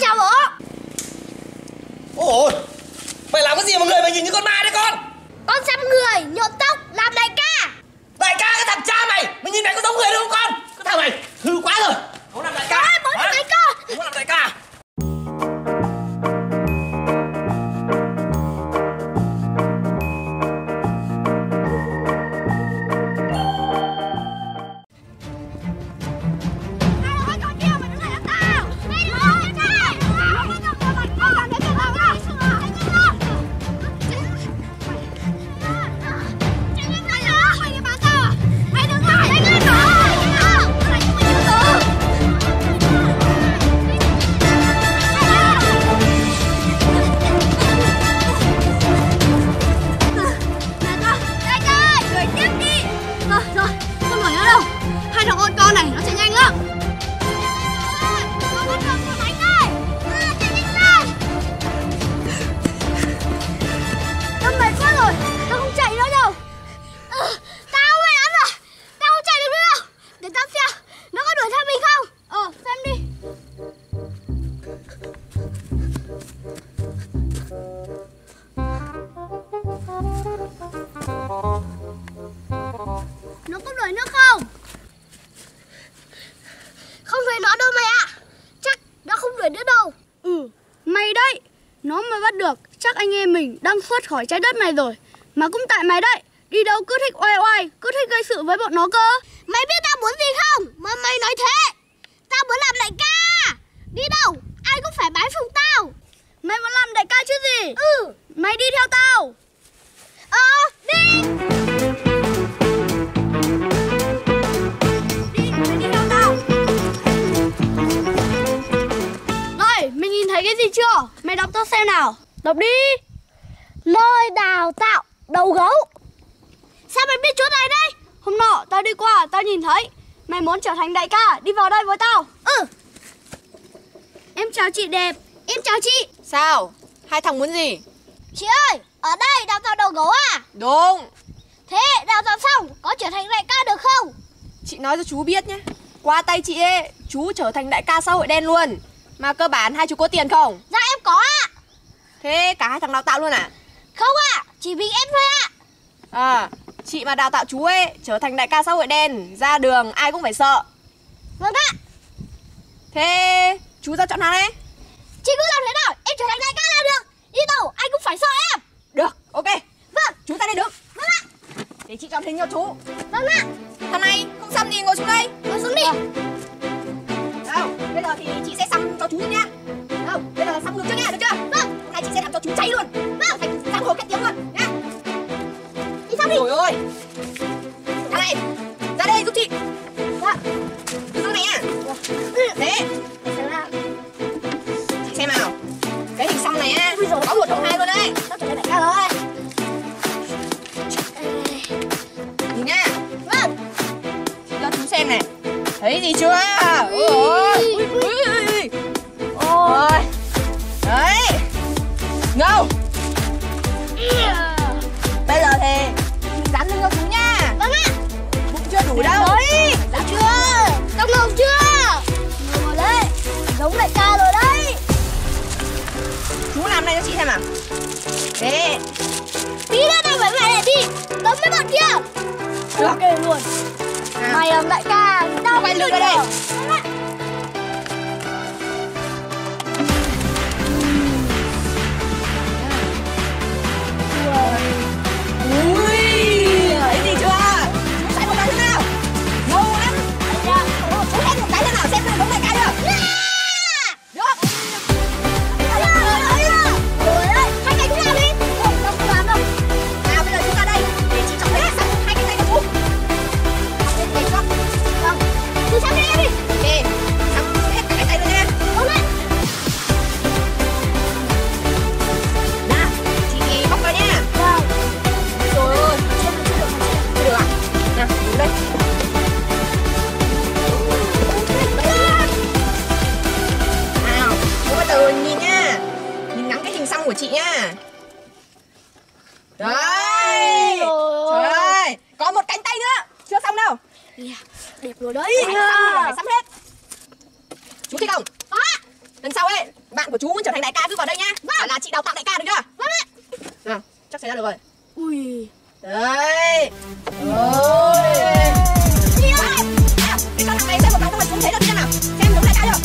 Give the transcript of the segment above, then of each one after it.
chào bố. Ôi Mày làm cái gì mà người mày nhìn như con ma đấy con? Con xăm người, nhuộm tóc, làm đại ca. Đại ca cái thằng cha mày Mày nhìn mày có giống người đâu không con. Cái thằng này hư quá rồi. Không làm đại ca. Ôi, bố Hả? đại ca. Không làm đại ca đang thoát khỏi trái đất này rồi. Mà cũng tại mày đấy Đi đâu cứ thích oai oai Cứ thích gây sự với bọn nó cơ. Mày biết tao muốn gì không? Mà mày nói thế. Tao muốn làm đại ca. Đi đâu? Ai cũng phải bái phục tao. Mày muốn làm đại ca chứ gì? Ừ. Mày đi theo tao. Ờ đi. Đi, mày đi theo tao. Rồi, mày nhìn thấy cái gì chưa? Mày đọc cho xem nào. Đọc đi Nơi đào tạo đầu gấu. Sao mày biết chỗ này đây? Hôm nọ tao đi qua tao nhìn thấy. Mày muốn trở thành đại ca Đi vào đây với tao. Ừ. Em chào chị đẹp. Em chào chị. Sao? Hai thằng muốn gì? Chị ơi Ở đây đào tạo đầu gấu à? Đúng. Thế đào tạo xong Có trở thành đại ca được không? Chị nói cho chú biết nhé. Qua tay chị ấy Chú trở thành đại ca xã hội đen luôn. Mà cơ bản hai chú có tiền không? Dạ em có ạ. Thế cả hai thằng đào tạo luôn à? Không ạ Chỉ vì em thôi ạ. À Chị mà đào tạo chú ấy Trở thành đại ca xã hội đen Ra đường ai cũng phải sợ. Vâng ạ. Thế chú ra chọn hàng đấy Chị cứ làm thế nào Em trở thành đại ca là được. Đi đâu anh cũng phải sợ em. Được ok. Vâng. Chú ta đây đứng Vâng ạ. Để chị chọn hình cho chú. Vâng ạ. Thằng này không xăm thì ngồi xuống đây. Ngồi xuống đi. Đâu Bây giờ thì đủ đâu Đấy Được chưa? Tao ngầu chưa? Ngầu đấy Giống đại ca rồi đấy. Chú làm này cho chị xem nào. Thế Tí nữa tao phải về để đi. Tấm với bọn kia. Được. Ok luôn. Nào. Mày làm đại ca Tao được ra đây. Bạn của chú muốn trở thành đại ca cứ vào đây nhá. Vâng. Là chị đào tạo đại ca được chưa? Vâng ạ. Nào chắc sẽ ra được rồi. Ui. Đấy. Ôi nào để cho thằng này xem một cái xong rồi xuống thế được chưa nào? Xem đúng đại ca chưa?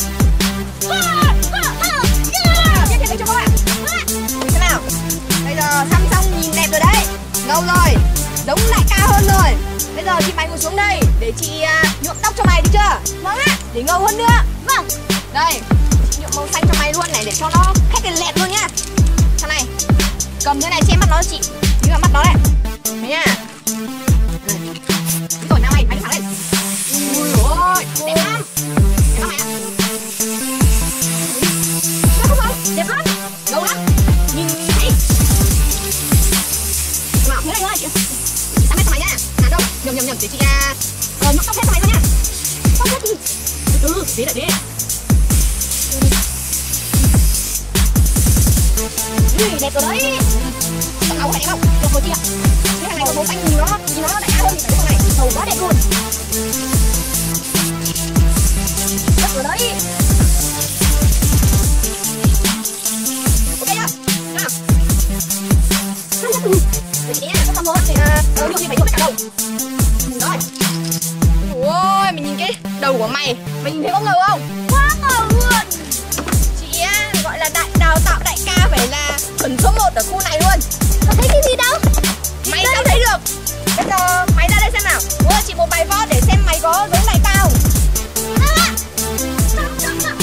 Nào. Xăm xong nhìn đẹp rồi đấy. Ngầu rồi. Giống lại cao hơn rồi. Bây giờ chị mày ngồi xuống đây Để chị à, nhuộm tóc cho mày được chưa? Vâng ạ. Để ngầu hơn nữa. Vâng. Đây màu xanh cho mày luôn này, Để cho nó khét cái lẹt luôn nhá. Thằng này. Cầm thế này che mắt nó chị. Như là mắt nó đấy Thế nhá. Ui, đẹp rồi đấy Tóc áo này không? Được rồi chị ạ Cái hàng này có màu xanh nhìn nó Nhìn nó đại hơn cái thằng này Màu quá đẹp luôn Đẹp rồi đấy Ok chưa? Nào Sao từ Để chị nhá, có tao một thì Ờ, như phải vô tất cả đầu Rồi Ôi, mình nhìn cái đầu của mày Mày nhìn thấy có ngầu không? Quá ngầu chuẩn số 1 ở khu này luôn. Có thấy cái gì đâu? Mày sao thấy được? Bây giờ mày ra đây xem nào. Mua chị một bài võ để xem mày có giống chắc, chắc,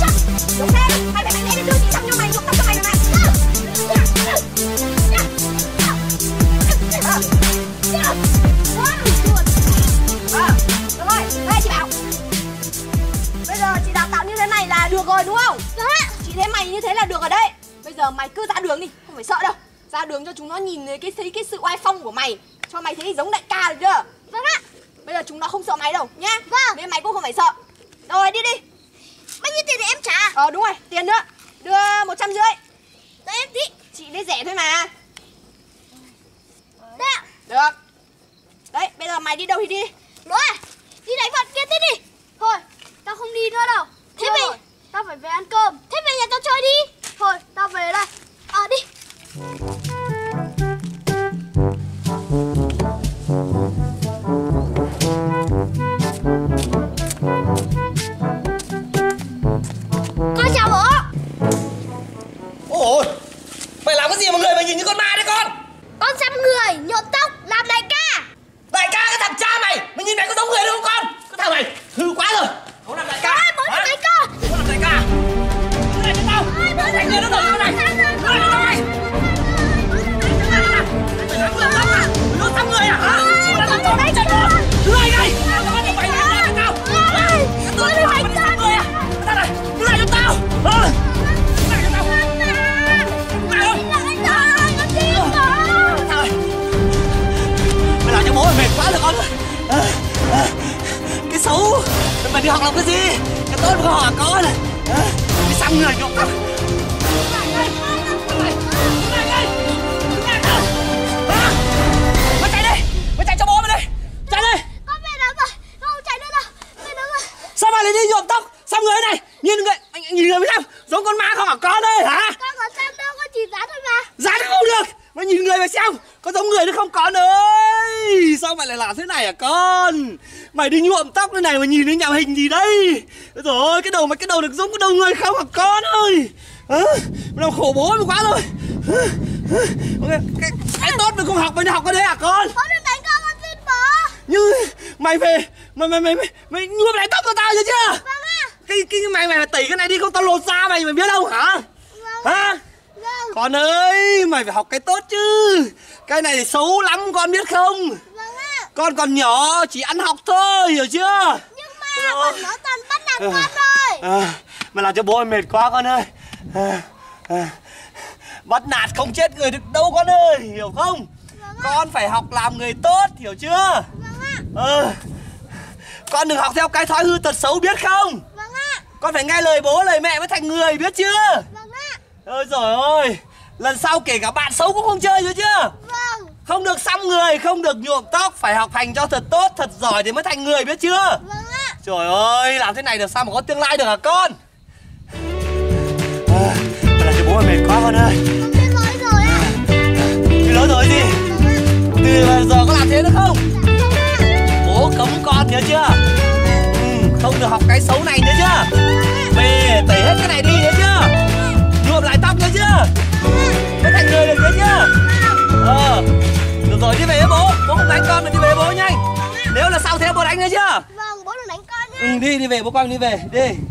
chắc Đúng thế. Mày phải mạnh mẽ đưa chị xăm cho mày nhuộm tóc cho mày nè Ờ, được rồi, đây chị bảo. Bây giờ chị đào tạo như thế này là được rồi đúng không? Vâng ạ Chị thấy mày như thế là được đấy Bây giờ mày cứ ra đường đi, không phải sợ đâu. Ra đường cho chúng nó nhìn thấy cái thấy cái sự oai phong của mày Cho mày thấy giống đại ca được chưa? Vâng ạ. Bây giờ chúng nó không sợ mày đâu nhá. Vâng. Nên mày cũng không phải sợ. Rồi đi đi. Bao nhiêu tiền để em trả? Ờ đúng rồi, tiền nữa. Đưa một trăm rưỡi. Để em tí Chị lấy rẻ thôi mà. Đây ạ Được. Đấy, bây giờ mày đi đâu thì đi. Rồi. Đi đánh vật kia tiếp đi. Thôi Tao không đi nữa đâu. Thế mày- Tao phải về ăn cơm. Thế về nhà tao chơi đi 快打回来！Mày đi học làm cái gì Cái tốt không hả con à, Cái xăm người nhục Mày đi nhuộm tóc thế này mà nhìn đến nhà hình gì đây. Rồi cái đầu mày cái đầu được giống cái đầu người không hả con ơi. Hả? Mày làm khổ bố mày quá rồi. Hả? Hả? cái, cái, cái tốt mày không học mày đi học cái đấy hả con? Bố đừng đánh con con xin bố. Nhưng mày về Mày mày mày mày, mày nhuộm lại tóc cho tao chưa chưa? Vâng ạ. Cái cái mày mày tẩy cái này đi không tao lột da mày mày biết đâu hả? Vâng. Hả? Vâng. Con ơi mày phải học cái tốt chứ. Cái này thì xấu lắm con biết không con còn nhỏ chỉ ăn học thôi hiểu chưa? Nhưng mà bọn nó toàn bắt nạt con rồi à, mày làm cho bố mệt quá con ơi. À, à, bắt nạt không chết người được đâu con ơi hiểu không? Con phải học làm người tốt hiểu chưa? Vâng ạ. Ờ con đừng học theo cái thói hư tật xấu biết không? Vâng ạ. Con phải nghe lời bố lời mẹ mới thành người biết chưa? Vâng ạ. Ôi rồi ôi lần sau kể cả bạn xấu cũng không chơi rồi chưa Vâng không được xăm người không được nhuộm tóc phải học hành cho thật tốt thật giỏi thì mới thành người biết chưa? Vâng ạ. Trời ơi làm thế này được sao mà có tương lai được hả con? Bố mệt quá con ơi. Biết lỗi rồi ạ. Thì lỗi rồi gì? Từ giờ có làm thế nữa không? Bố cấm con nhớ chưa? Ừ, Không được học cái xấu này nhớ chưa? Về tẩy hết cái này đi nhớ chưa? Nhuộm lại tóc nhớ chưa Ừ đi đi về bố quang đi về Đi.